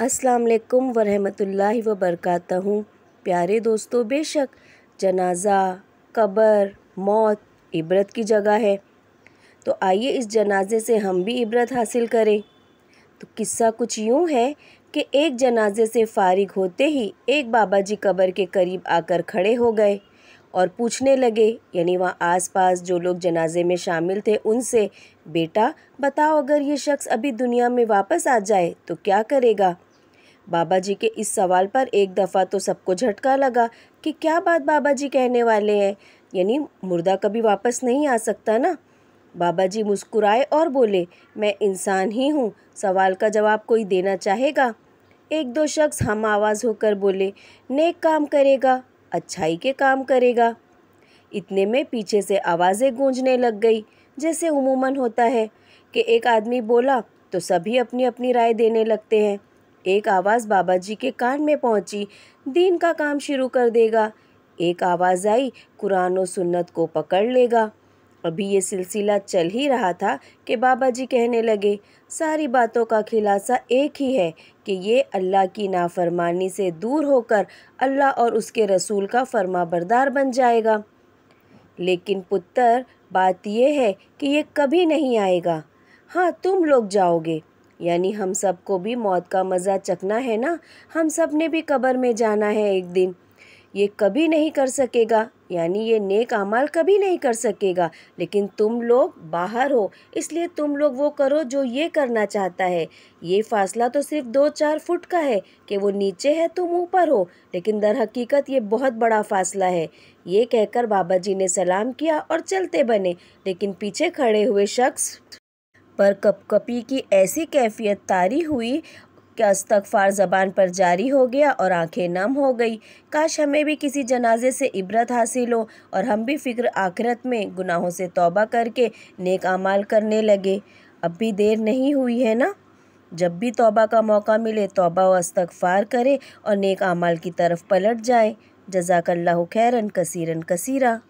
अस्सलाम वरहमतुल्लाहि व बरकातहू प्यारे दोस्तों, बेशक जनाज़ा, कब्र, मौत, इबरत की जगह है। तो आइए इस जनाजे से हम भी इबरत हासिल करें। तो किस्सा कुछ यूँ है कि एक जनाजे से फारिग होते ही एक बाबा जी कब्र के करीब आकर खड़े हो गए और पूछने लगे, यानी वहाँ आसपास जो लोग जनाजे में शामिल थे उनसे, बेटा, बताओ अगर ये शख्स अभी दुनिया में वापस आ जाए तो क्या करेगा? बाबा जी के इस सवाल पर एक दफ़ा तो सबको झटका लगा कि क्या बात बाबा जी कहने वाले हैं। यानी मुर्दा कभी वापस नहीं आ सकता ना। बाबा जी मुस्कुराए और बोले, मैं इंसान ही हूँ, सवाल का जवाब कोई देना चाहेगा? एक दो शख्स हम आवाज़ होकर बोले, नेक काम करेगा, अच्छाई के काम करेगा। इतने में पीछे से आवाज़ें गूंजने लग गई, जैसे उमूमन होता है कि एक आदमी बोला तो सभी अपनी अपनी राय देने लगते हैं। एक आवाज़ बाबा जी के कान में पहुँची। दीन का काम शुरू कर देगा। एक आवाज़ आई, कुरान और सुन्नत को पकड़ लेगा। अभी ये सिलसिला चल ही रहा था कि बाबा जी कहने लगे, सारी बातों का खिलासा एक ही है कि ये अल्लाह की नाफरमानी से दूर होकर अल्लाह और उसके रसूल का फर्मा बरदार बन जाएगा। लेकिन पुत्र, बात यह है कि ये कभी नहीं आएगा। हाँ तुम लोग जाओगे। यानी हम सबको भी मौत का मज़ा चखना है ना? हम सबने भी कब्र में जाना है एक दिन। ये कभी नहीं कर सकेगा। यानी ये नेक अमाल कभी नहीं कर सकेगा। लेकिन तुम लोग बाहर हो। इसलिए तुम लोग वो करो जो ये करना चाहता है। ये फासला तो सिर्फ़ दो चार फुट का है कि वो नीचे है, तुम ऊपर हो। लेकिन दर हकीकत ये बहुत बड़ा फासला है। ये कहकर बाबा जी ने सलाम किया और चलते बने। लेकिन पीछे खड़े हुए शख्स पर कपकपी की ऐसी कैफियत तारी हुई कि अस्तगफार ज़बान पर जारी हो गया और आँखें नम हो गई। काश हमें भी किसी जनाजे से इबरत हासिल हो और हम भी फ़िक्र आखिरत में गुनाहों से तौबा करके नेक अमाल करने लगे। अब भी देर नहीं हुई है ना? जब भी तौबा का मौका मिले, तौबा व अस्तगफार करे और नेक अमाल की तरफ़ पलट जाए। जजाकल्ला खैरन, कसीरन कसीरा।